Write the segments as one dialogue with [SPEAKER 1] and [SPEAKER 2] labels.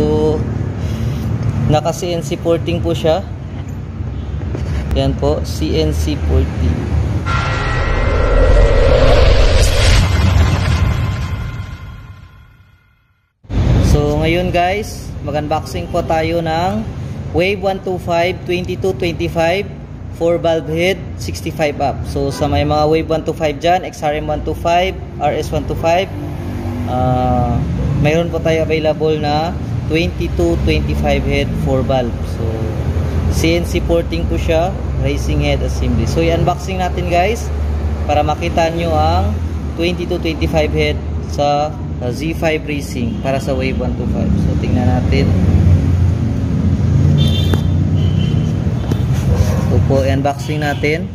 [SPEAKER 1] So, naka CNC porting po siya. Yan po, CNC porting. So, ngayon guys, mag-unboxing po tayo ng Wave 125 2225 4 valve head 65 up. So sa may mga Wave 125 dyan, XRM 125, RS 125, uh, mayroon po tayo available na 2225 head 4 valve. So CNC porting po siya, racing head assembly. So i-unboxing natin guys para makita nyo ang 2225 head sa Z5 Racing para sa Wave 125. So tingnan natin. Ito po, unboxing natin.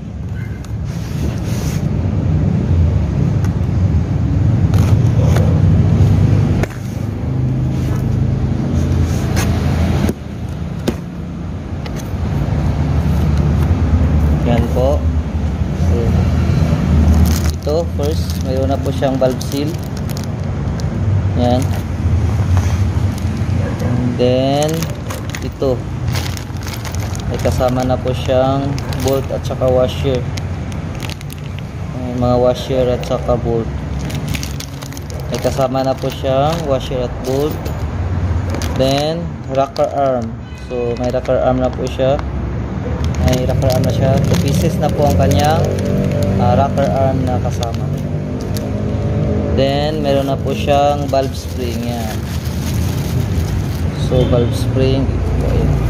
[SPEAKER 1] Yan po. So, ito, first, mayroon na po siyang valve seal. Yan. And then, ito. May kasama na po siyang bolt at saka washer. May mga washer at saka bolt. May kasama na po siyang washer at bolt. Then, rocker arm. So, may rocker arm na po siya. May rocker arm na siya. 2 pieces na po ang kanyang uh, rocker arm na kasama. Then, meron na po siyang valve spring. Yan. So, valve spring. Ayan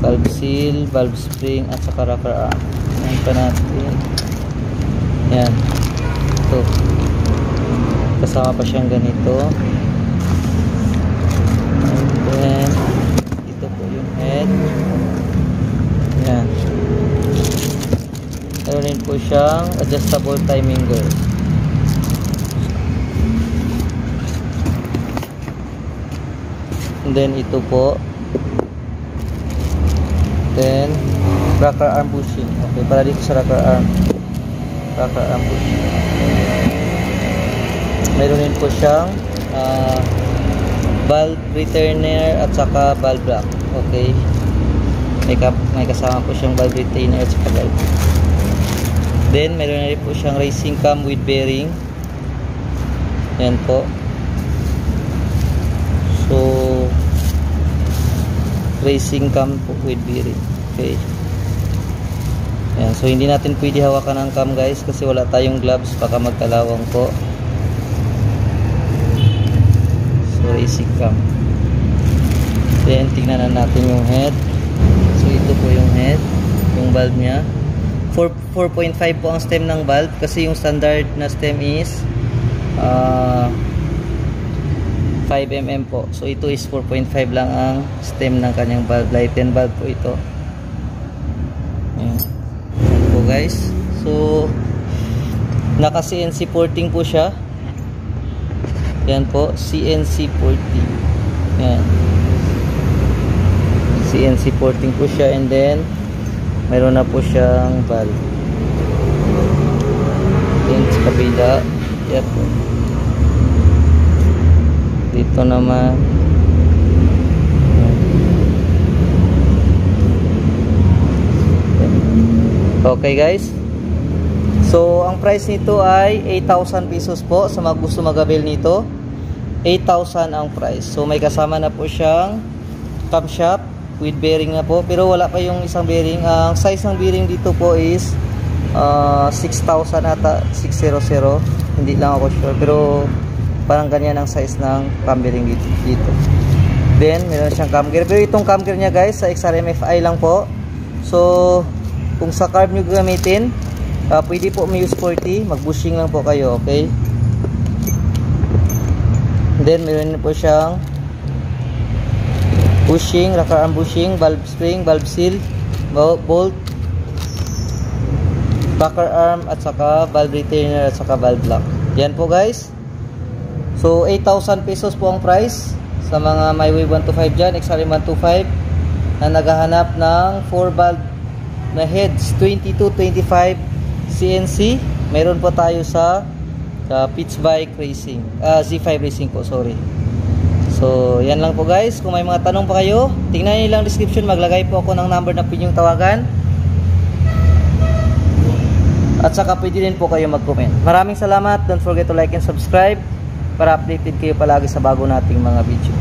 [SPEAKER 1] valve seal, valve spring at saka rocker arm. Yan pa natin. Yan. Ito. Kasama pa siyang ganito. And then, ito po yung head. Yan. Meron rin po siyang adjustable timing gear. And then, ito po Then, rocker arm bushing. Okay, para dito sa rocker arm. Rocker arm bushing. Meron din po siyang uh, valve retainer at saka valve block. Okay. May, may kasama po siyang valve retainer at saka valve. Then, meron na rin po siyang racing cam with bearing. Yan po. So, racing cam po with bearing. Okay. Ayan, so hindi natin pwede hawakan ang cam guys kasi wala tayong gloves. Baka magkalawang po. So racing cam. Then tingnan na natin yung head. So ito po yung head. Yung valve nya 4.5 po ang stem ng valve kasi yung standard na stem is uh, 5mm po. So ito is 4.5 lang ang stem ng kanyang valve. Lighten valve po ito. Ayan. Ayan po guys. So naka CNC porting po siya. Yan po, CNC porting. Yan. CNC porting po siya and then mayroon na po siyang valve. Yan sa kabila. Po. Dito naman. Okay guys. So ang price nito ay 8,000 pesos po sa mga gusto mag-avail nito. 8,000 ang price. So may kasama na po siyang camshaft with bearing na po. Pero wala pa yung isang bearing. Ang size ng bearing dito po is uh, 6,000 ata 600 hindi lang ako sure. Pero parang ganyan ang size ng cam bearing dito, dito. then meron siyang cam gear. Pero itong cam gear niya guys sa XRMFI lang po. So kung sa carb nyo gamitin uh, pwede po may use 40 mag bushing lang po kayo okay? Then meron po siyang bushing, rocker arm bushing, valve spring, valve seal bolt rocker arm at saka valve retainer at saka valve lock yan po guys So, 8,000 pesos po ang price sa mga MyWay 125 dyan, XRM 125 na naghahanap ng 4 valve na heads 2225 CNC. Meron po tayo sa, sa Pitch Bike Racing, uh, Z5 Racing po, sorry. So, yan lang po guys. Kung may mga tanong pa kayo, tingnan niyo lang description. Maglagay po ako ng number na pinyong tawagan. At saka pwede din po kayo mag-comment. Maraming salamat. Don't forget to like and subscribe para updated kayo palagi sa bago nating mga video.